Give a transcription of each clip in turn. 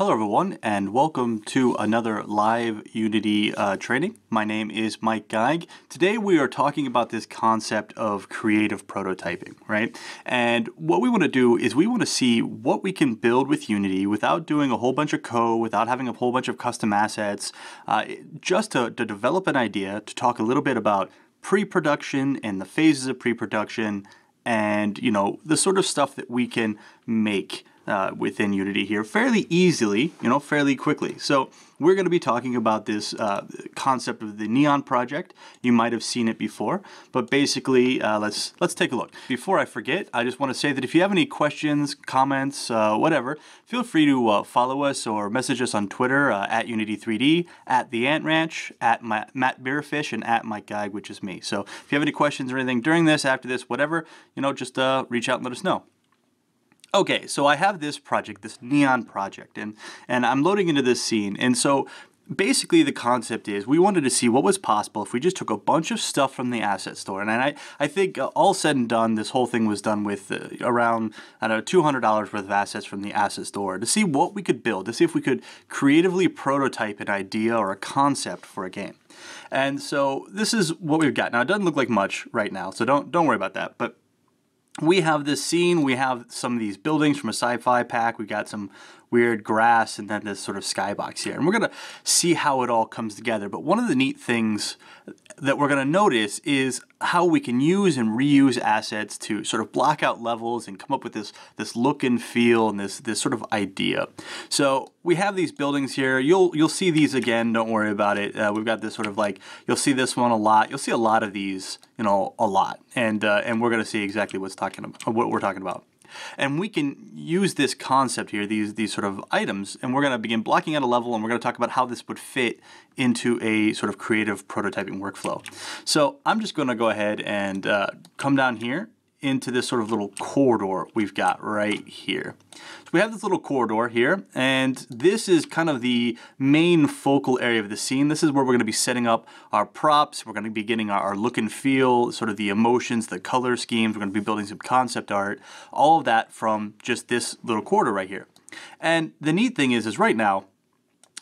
Hello everyone and welcome to another live Unity uh, training. My name is Mike Geig. Today we are talking about this concept of creative prototyping, right? And what we want to do is we want to see what we can build with Unity without doing a whole bunch of code, without having a whole bunch of custom assets, uh, just to, to develop an idea, to talk a little bit about pre-production and the phases of pre-production and you know the sort of stuff that we can make uh, within Unity here fairly easily, you know, fairly quickly. So we're going to be talking about this uh, concept of the Neon project. You might have seen it before, but basically, uh, let's let's take a look. Before I forget, I just want to say that if you have any questions, comments, uh, whatever, feel free to uh, follow us or message us on Twitter uh, at Unity3D, at the Ant Ranch, at my, Matt Mirrorfish, and at Mike Geig, which is me. So if you have any questions or anything during this, after this, whatever, you know, just reach out and let us know. Okay, so I have this project, this neon project, and, and I'm loading into this scene. And so basically the concept is we wanted to see what was possible if we just took a bunch of stuff from the asset store. And I, I think uh, all said and done, this whole thing was done with uh, around, I don't know, $200 worth of assets from the asset store to see what we could build, to see if we could creatively prototype an idea or a concept for a game. And so this is what we've got. Now it doesn't look like much right now, so don't, don't worry about that. But we have this scene, we have some of these buildings from a sci-fi pack, we got some weird grass and then this sort of skybox here. And we're gonna see how it all comes together. But one of the neat things that we're gonna notice is how we can use and reuse assets to sort of block out levels and come up with this, this look and feel and this, this sort of idea. So we have these buildings here. You'll, you'll see these again, don't worry about it. Uh, we've got this sort of like, you'll see this one a lot. You'll see a lot of these, you know, a lot. And, uh, and we're gonna see exactly what's talking about, what we're talking about. And we can use this concept here, these, these sort of items, and we're going to begin blocking out a level and we're going to talk about how this would fit into a sort of creative prototyping workflow. So I'm just going to go ahead and uh, come down here into this sort of little corridor we've got right here. So we have this little corridor here, and this is kind of the main focal area of the scene. This is where we're going to be setting up our props. We're going to be getting our, our look and feel, sort of the emotions, the color schemes. We're going to be building some concept art, all of that from just this little corridor right here. And the neat thing is, is right now,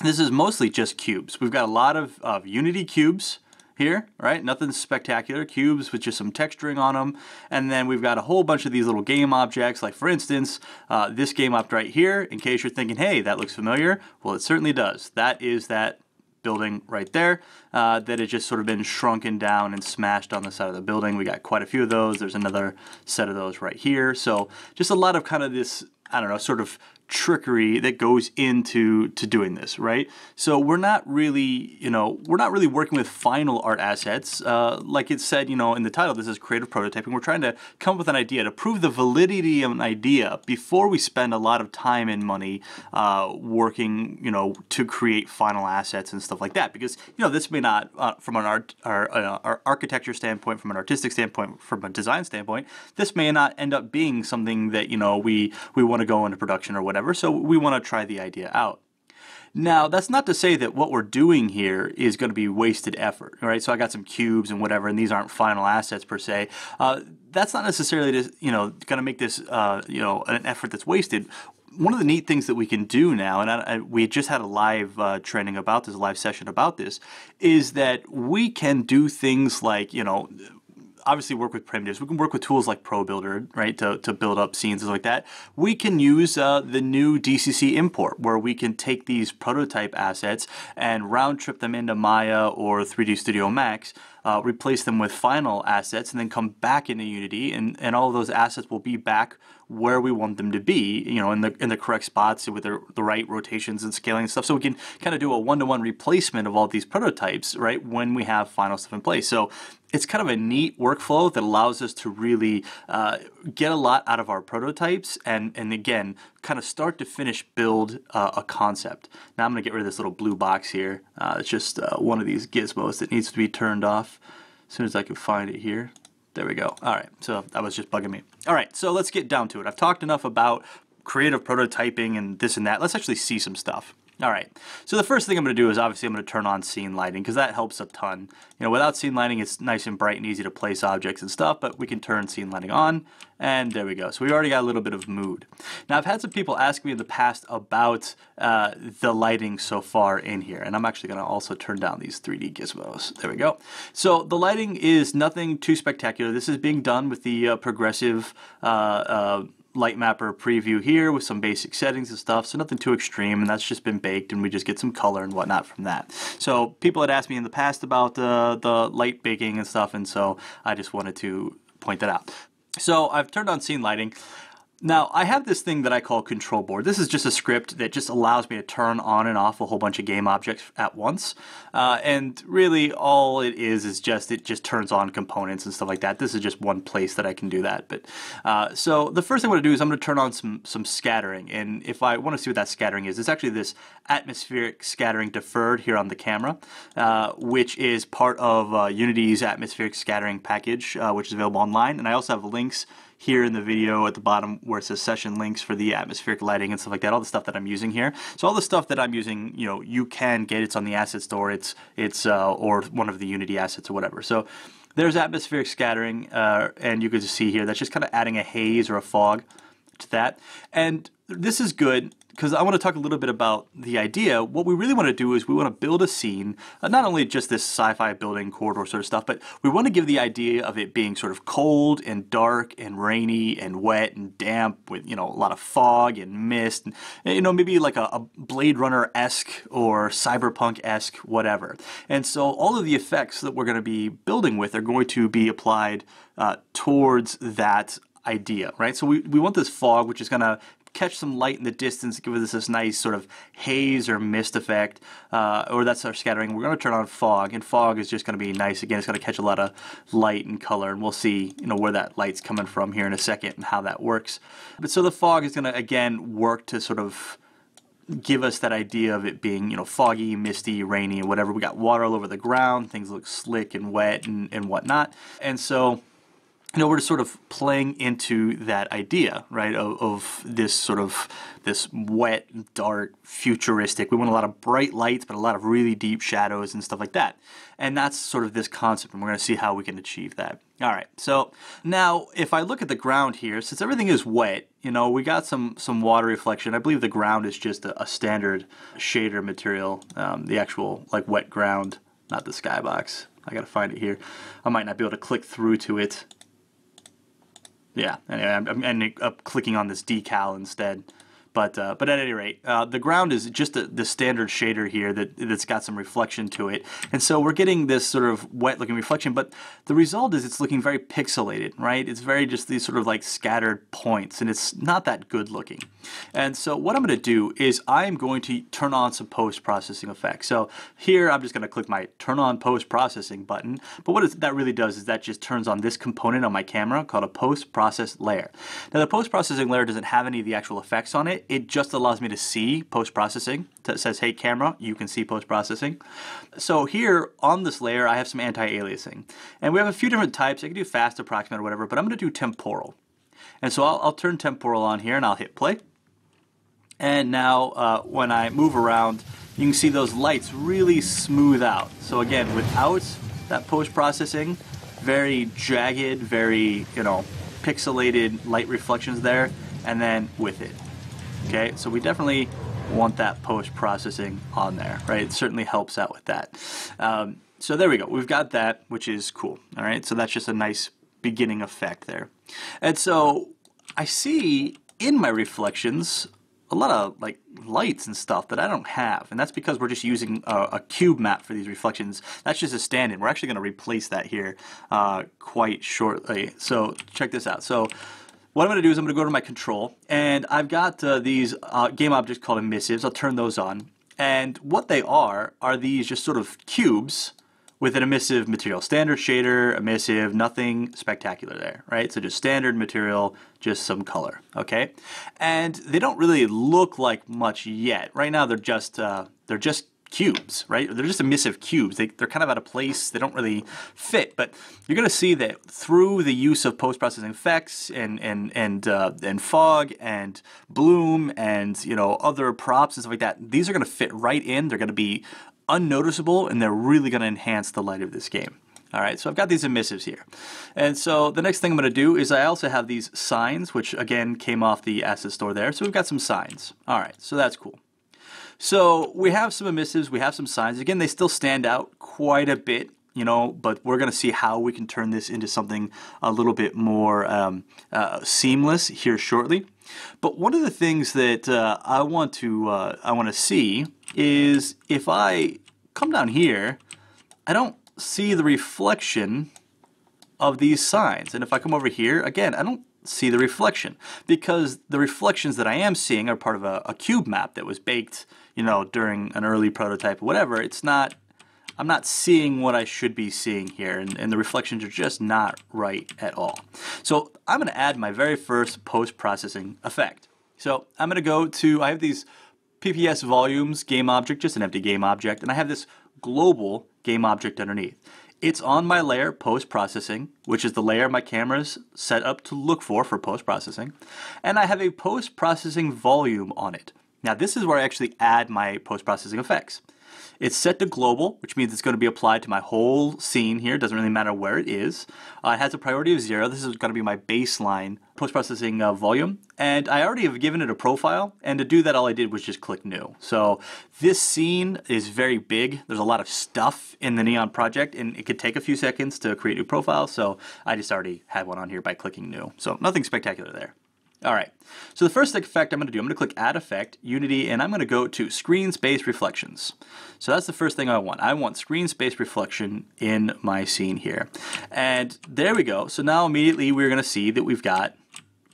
this is mostly just cubes. We've got a lot of, of Unity cubes, here, right? Nothing spectacular, cubes with just some texturing on them. And then we've got a whole bunch of these little game objects, like for instance, uh, this game up right here, in case you're thinking, hey, that looks familiar. Well, it certainly does. That is that building right there uh, that had just sort of been shrunken down and smashed on the side of the building. We got quite a few of those. There's another set of those right here. So just a lot of kind of this, I don't know, sort of trickery that goes into to doing this, right? So we're not really, you know, we're not really working with final art assets. Uh, like it said, you know, in the title, this is creative prototyping. We're trying to come up with an idea to prove the validity of an idea before we spend a lot of time and money uh, working, you know, to create final assets and stuff like that. Because you know, this may not, uh, from an art, our, uh, our architecture standpoint, from an artistic standpoint, from a design standpoint, this may not end up being something that you know we we want to go into production or whatever whatever, so we want to try the idea out. Now, that's not to say that what we're doing here is going to be wasted effort, right? So I got some cubes and whatever, and these aren't final assets per se. Uh, that's not necessarily, to, you know, going to make this, uh, you know, an effort that's wasted. One of the neat things that we can do now, and I, I, we just had a live uh, training about this, a live session about this, is that we can do things like, you know, obviously work with primitives. We can work with tools like ProBuilder, right, to, to build up scenes and like that. We can use uh, the new DCC import where we can take these prototype assets and round trip them into Maya or 3D Studio Max uh, replace them with final assets, and then come back into Unity, and, and all of those assets will be back where we want them to be, you know, in the in the correct spots with the, the right rotations and scaling and stuff. So we can kind of do a one-to-one replacement of all these prototypes, right, when we have final stuff in place. So it's kind of a neat workflow that allows us to really uh, get a lot out of our prototypes and, and again, kind of start to finish build uh, a concept. Now I'm going to get rid of this little blue box here. Uh, it's just uh, one of these gizmos that needs to be turned off as soon as I can find it here. There we go. All right, so that was just bugging me. All right, so let's get down to it. I've talked enough about creative prototyping and this and that. Let's actually see some stuff. All right. So the first thing I'm going to do is obviously I'm going to turn on scene lighting because that helps a ton. You know, without scene lighting, it's nice and bright and easy to place objects and stuff, but we can turn scene lighting on and there we go. So we already got a little bit of mood. Now I've had some people ask me in the past about uh, the lighting so far in here, and I'm actually going to also turn down these 3D gizmos. There we go. So the lighting is nothing too spectacular. This is being done with the uh, progressive uh, uh Lightmapper preview here with some basic settings and stuff, so nothing too extreme, and that's just been baked, and we just get some color and whatnot from that. So people had asked me in the past about uh, the light baking and stuff, and so I just wanted to point that out. So I've turned on scene lighting. Now, I have this thing that I call control board. This is just a script that just allows me to turn on and off a whole bunch of game objects at once. Uh, and really, all it is is just it just turns on components and stuff like that. This is just one place that I can do that. But uh, so the first thing I'm going to do is I'm going to turn on some some scattering. And if I want to see what that scattering is, it's actually this atmospheric scattering deferred here on the camera, uh, which is part of uh, Unity's atmospheric scattering package, uh, which is available online. And I also have links here in the video at the bottom where it says session links for the atmospheric lighting and stuff like that, all the stuff that I'm using here. So all the stuff that I'm using, you know, you can get, it's on the asset store, it's, it's uh, or one of the Unity assets or whatever. So there's atmospheric scattering, uh, and you can see here, that's just kind of adding a haze or a fog to that. And this is good because I want to talk a little bit about the idea. What we really want to do is we want to build a scene, uh, not only just this sci-fi building corridor sort of stuff, but we want to give the idea of it being sort of cold and dark and rainy and wet and damp with, you know, a lot of fog and mist, and, you know, maybe like a, a Blade Runner-esque or cyberpunk-esque, whatever. And so all of the effects that we're going to be building with are going to be applied uh, towards that idea, right? So we, we want this fog, which is going to catch some light in the distance, give us this nice sort of haze or mist effect, uh, or that's our scattering. We're going to turn on fog, and fog is just going to be nice. Again, it's going to catch a lot of light and color, and we'll see you know where that light's coming from here in a second and how that works. But so the fog is going to again work to sort of give us that idea of it being, you know, foggy, misty, rainy, whatever. We got water all over the ground, things look slick and wet and, and whatnot. And so you know, we're sort of playing into that idea, right, of, of, this sort of this wet, dark, futuristic. We want a lot of bright lights, but a lot of really deep shadows and stuff like that. And that's sort of this concept, and we're going to see how we can achieve that. All right, so now if I look at the ground here, since everything is wet, you know, we got some some water reflection. I believe the ground is just a, a standard shader material, um, the actual like wet ground, not the skybox. I got to find it here. I might not be able to click through to it yeah, anyway, I'm, I'm ending up clicking on this decal instead. But, uh, but at any rate, uh, the ground is just a, the standard shader here that, that's got some reflection to it. And so we're getting this sort of wet looking reflection, but the result is it's looking very pixelated, right? It's very just these sort of like scattered points and it's not that good looking. And so what I'm going to do is I'm going to turn on some post-processing effects. So here I'm just going to click my turn on post-processing button. But what that really does is that just turns on this component on my camera called a post-process layer. Now the post-processing layer doesn't have any of the actual effects on it it just allows me to see post-processing. It says, hey camera, you can see post-processing. So here on this layer, I have some anti-aliasing. And we have a few different types. I can do fast, approximate, or whatever, but I'm gonna do temporal. And so I'll, I'll turn temporal on here and I'll hit play. And now uh, when I move around, you can see those lights really smooth out. So again, without that post-processing, very jagged, very, you know, pixelated light reflections there, and then with it. Okay, so we definitely want that post-processing on there, right? It certainly helps out with that. Um, so there we go. We've got that, which is cool. All right, so that's just a nice beginning effect there. And so I see in my reflections a lot of like lights and stuff that I don't have, and that's because we're just using a, a cube map for these reflections. That's just a stand-in. We're actually going to replace that here uh, quite shortly. So check this out. So what I'm going to do is I'm going to go to my control, and I've got uh, these uh, game objects called emissives. I'll turn those on. And what they are, are these just sort of cubes with an emissive material. Standard shader, emissive, nothing spectacular there, right? So just standard material, just some color, okay? And they don't really look like much yet. Right now they're just, uh, they're just cubes, right? They're just emissive cubes. They, they're kind of out of place. They don't really fit. But you're going to see that through the use of post-processing effects and and and uh, and fog and bloom and you know other props and stuff like that, these are going to fit right in. They're going to be unnoticeable and they're really going to enhance the light of this game. All right, so I've got these emissives here. And so the next thing I'm going to do is I also have these signs, which again came off the asset store there. So we've got some signs. All right, so that's cool. So we have some emissives, we have some signs. Again, they still stand out quite a bit, you know, but we're going to see how we can turn this into something a little bit more um, uh, seamless here shortly. But one of the things that uh, I want to uh, I want to see is if I come down here, I don't see the reflection of these signs. And if I come over here, again, I don't see the reflection because the reflections that I am seeing are part of a, a cube map that was baked you know, during an early prototype or whatever, it's not, I'm not seeing what I should be seeing here, and, and the reflections are just not right at all. So I'm going to add my very first post-processing effect. So I'm going to go to, I have these PPS volumes game object, just an empty game object, and I have this global game object underneath. It's on my layer post-processing, which is the layer my camera's set up to look for for post-processing, and I have a post-processing volume on it. Now this is where I actually add my post-processing effects. It's set to global, which means it's going to be applied to my whole scene here. It doesn't really matter where it is. Uh, it has a priority of zero. This is going to be my baseline post-processing uh, volume. And I already have given it a profile. And to do that, all I did was just click new. So this scene is very big. There's a lot of stuff in the Neon project, and it could take a few seconds to create new profiles. So I just already had one on here by clicking new. So nothing spectacular there. All right, so the first effect I'm going to do, I'm going to click Add Effect, Unity, and I'm going to go to Screen Space Reflections. So that's the first thing I want. I want screen space reflection in my scene here. And there we go. So now immediately we're going to see that we've got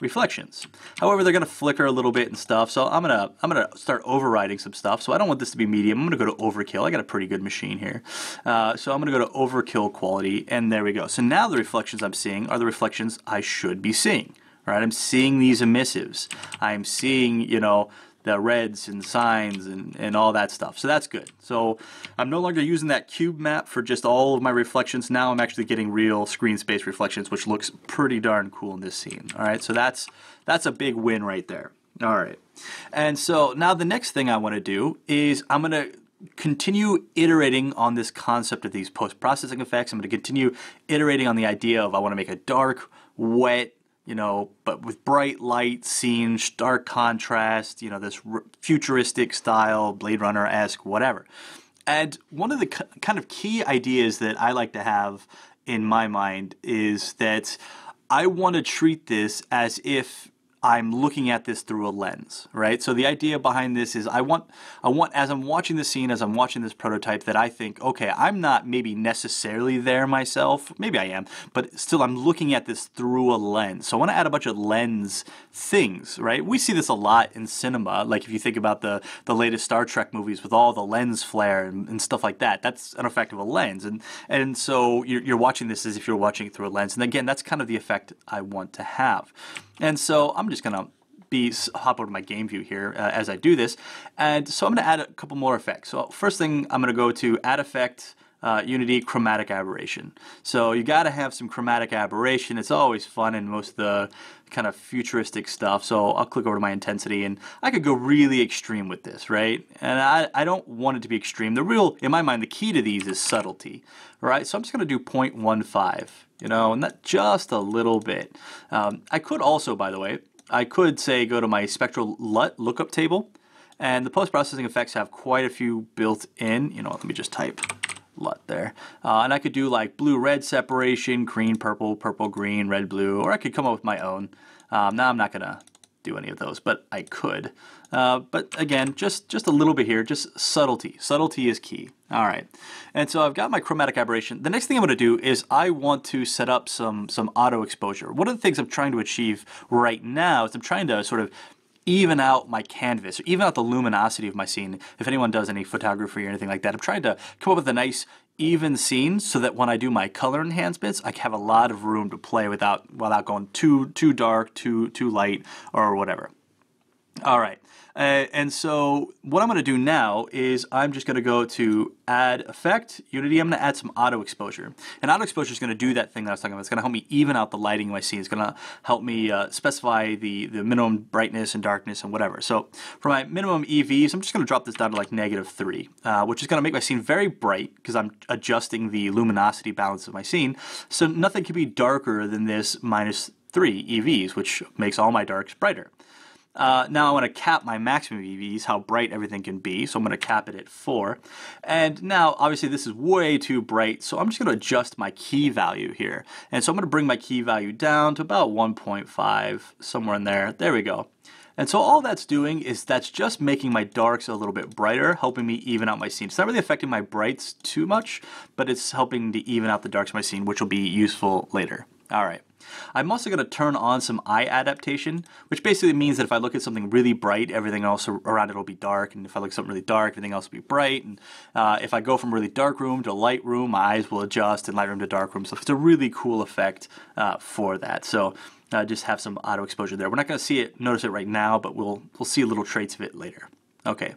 reflections. However, they're going to flicker a little bit and stuff, so I'm going to I'm going to start overriding some stuff. So I don't want this to be medium. I'm going to go to overkill. I got a pretty good machine here. Uh, so I'm going to go to overkill quality, and there we go. So now the reflections I'm seeing are the reflections I should be seeing right? I'm seeing these emissives. I'm seeing, you know, the reds and signs and, and all that stuff. So that's good. So I'm no longer using that cube map for just all of my reflections. Now I'm actually getting real screen space reflections, which looks pretty darn cool in this scene. All right, so that's that's a big win right there. All right, and so now the next thing I want to do is I'm going to continue iterating on this concept of these post-processing effects. I'm going to continue iterating on the idea of I want to make a dark, wet, you know, but with bright light scenes, stark contrast, you know, this futuristic style, Blade Runner esque, whatever. And one of the kind of key ideas that I like to have in my mind is that I want to treat this as if I'm looking at this through a lens, right? So the idea behind this is I want I want as I'm watching the scene, as I'm watching this prototype, that I think, okay, I'm not maybe necessarily there myself, maybe I am, but still I'm looking at this through a lens. So I want to add a bunch of lens things, right? We see this a lot in cinema, like if you think about the the latest Star Trek movies with all the lens flare and, and stuff like that. That's an effect of a lens, and and so you're, you're watching this as if you're watching it through a lens. And again, that's kind of the effect I want to have. And so I'm just going to be hop over to my game view here uh, as I do this. And so I'm going to add a couple more effects. So first thing I'm going to go to add effect, uh, Unity chromatic aberration. So you got to have some chromatic aberration. It's always fun in most of the kind of futuristic stuff. So I'll click over to my intensity and I could go really extreme with this, right? And I, I don't want it to be extreme. The real, in my mind, the key to these is subtlety, right? So I'm just going to do 0.15 you know, and that just a little bit. Um, I could also, by the way, I could say go to my spectral LUT lookup table, and the post-processing effects have quite a few built in. You know, let me just type LUT there. Uh, and I could do like blue-red separation, green, purple, purple, green, red, blue, or I could come up with my own. Um, now I'm not going to do any of those, but I could. Uh, but again, just, just a little bit here, just subtlety. Subtlety is key. All right. And so I've got my chromatic aberration. The next thing I'm to do is I want to set up some, some auto exposure. One of the things I'm trying to achieve right now is I'm trying to sort of even out my canvas, or even out the luminosity of my scene. If anyone does any photography or anything like that, I'm trying to come up with a nice even scene so that when I do my color enhancements, I have a lot of room to play without without going too too dark, too too light, or whatever. All right. Uh, and so what I'm going to do now is I'm just going to go to add effect, Unity. I'm going to add some auto exposure. And auto exposure is going to do that thing that I was talking about. It's going to help me even out the lighting in my scene. It's going to help me uh, specify the, the minimum brightness and darkness and whatever. So for my minimum EVs, I'm just going to drop this down to like negative 3, uh, which is going to make my scene very bright because I'm adjusting the luminosity balance of my scene. So nothing can be darker than this minus 3 EVs, which makes all my darks brighter. Uh, now I want to cap my maximum EVs, how bright everything can be. So I'm going to cap it at 4. And now, obviously, this is way too bright, so I'm just going to adjust my key value here. And so I'm going to bring my key value down to about 1.5, somewhere in there. There we go. And so all that's doing is that's just making my darks a little bit brighter, helping me even out my scene. It's not really affecting my brights too much, but it's helping to even out the darks of my scene, which will be useful later. All right. I'm also going to turn on some eye adaptation, which basically means that if I look at something really bright, everything else around it will be dark. And if I look at something really dark, everything else will be bright. And uh, if I go from really dark room to light room, my eyes will adjust and light room to dark room. So it's a really cool effect uh, for that. So uh, just have some auto exposure there. We're not going to see it, notice it right now, but we'll, we'll see little traits of it later. Okay,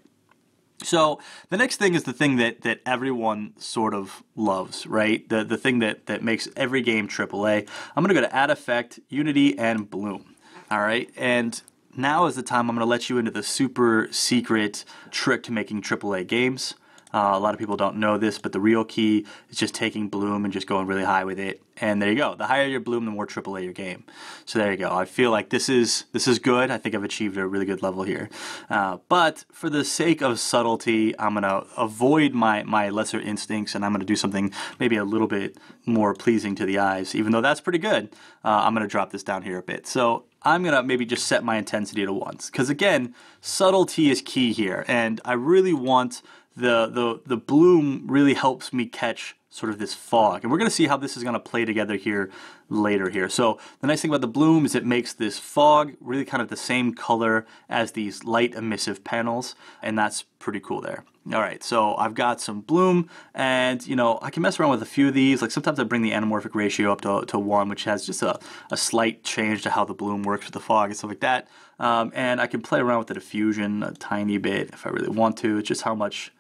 so the next thing is the thing that, that everyone sort of loves, right? The the thing that, that makes every game AAA. I'm gonna go to Add Effect, Unity, and Bloom. All right, and now is the time I'm gonna let you into the super secret trick to making AAA games. Uh, a lot of people don't know this, but the real key is just taking bloom and just going really high with it. And there you go. The higher your bloom, the more AAA your game. So there you go. I feel like this is this is good. I think I've achieved a really good level here. Uh, but for the sake of subtlety, I'm gonna avoid my my lesser instincts, and I'm gonna do something maybe a little bit more pleasing to the eyes. Even though that's pretty good, uh, I'm gonna drop this down here a bit. So I'm gonna maybe just set my intensity to once, because again, subtlety is key here, and I really want the, the, the bloom really helps me catch sort of this fog. And we're going to see how this is going to play together here later here. So the nice thing about the bloom is it makes this fog really kind of the same color as these light emissive panels. And that's pretty cool there. All right, so I've got some bloom and, you know, I can mess around with a few of these. Like sometimes I bring the anamorphic ratio up to, to one, which has just a, a slight change to how the bloom works with the fog and stuff like that. Um, and I can play around with the diffusion a tiny bit if I really want to. It's just how much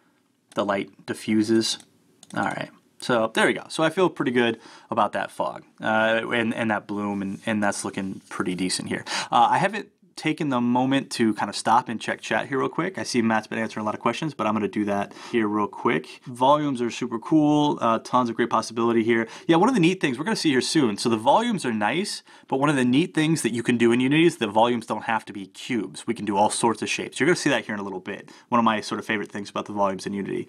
the light diffuses. All right. So there we go. So I feel pretty good about that fog uh, and, and that bloom, and, and that's looking pretty decent here. Uh, I haven't taken the moment to kind of stop and check chat here real quick. I see Matt's been answering a lot of questions, but I'm going to do that here real quick. Volumes are super cool. Uh, tons of great possibility here. Yeah, one of the neat things we're going to see here soon. So the volumes are nice, but one of the neat things that you can do in Unity is the volumes don't have to be cubes. We can do all sorts of shapes. You're going to see that here in a little bit. One of my sort of favorite things about the volumes in Unity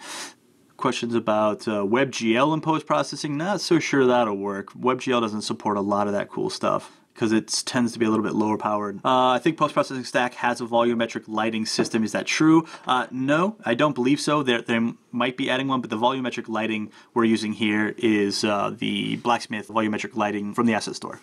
questions about uh, WebGL and post processing. Not so sure that'll work. WebGL doesn't support a lot of that cool stuff because it tends to be a little bit lower powered. Uh, I think post processing stack has a volumetric lighting system. Is that true? Uh, no, I don't believe so. There, they might be adding one, but the volumetric lighting we're using here is uh, the Blacksmith volumetric lighting from the asset store.